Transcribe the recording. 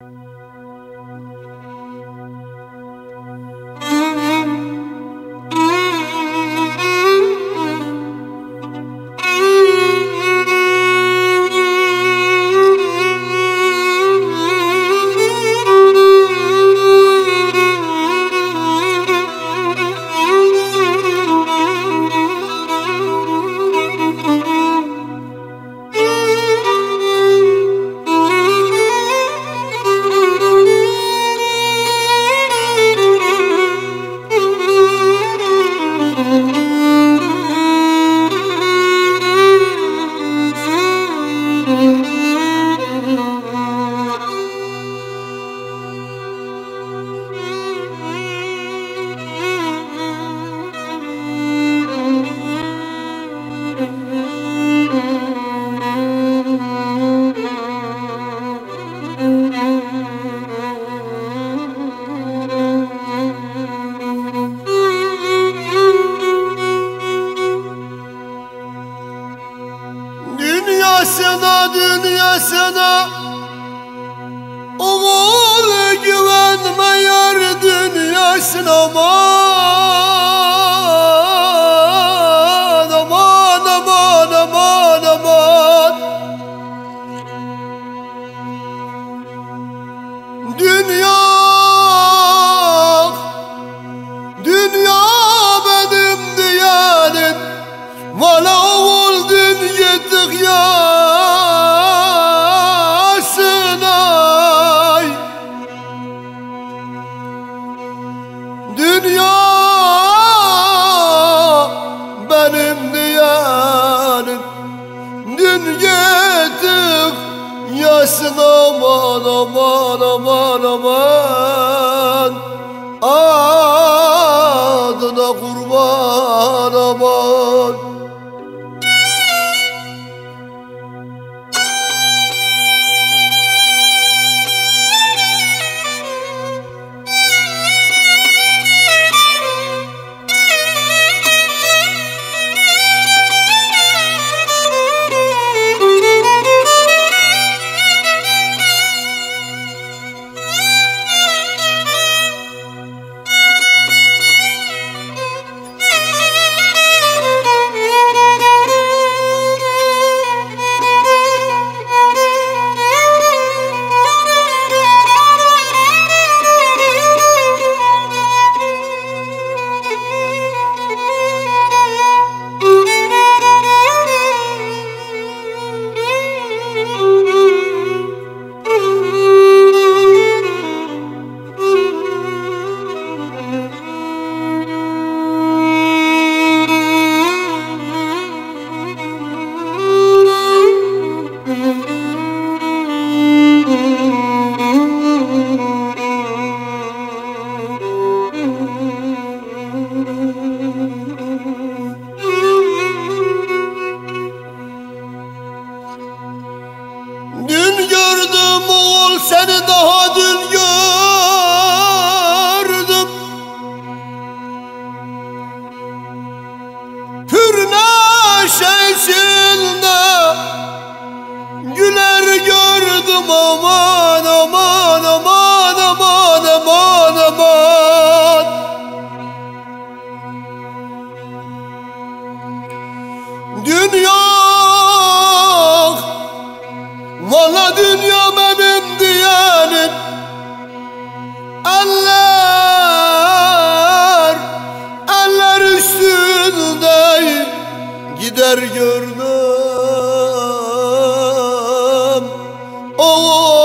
Música Dünyasına dünyasına. Oğul güvenme yar dünyasına aman Dünya benim diyenin Dün yedik yaşına aman aman aman aman. Adına seni daha dün gördüm. Pürne şeysinde Güler gördüm. Aman aman aman aman aman aman. Dünya Valla dünya neler gördüm. Oh,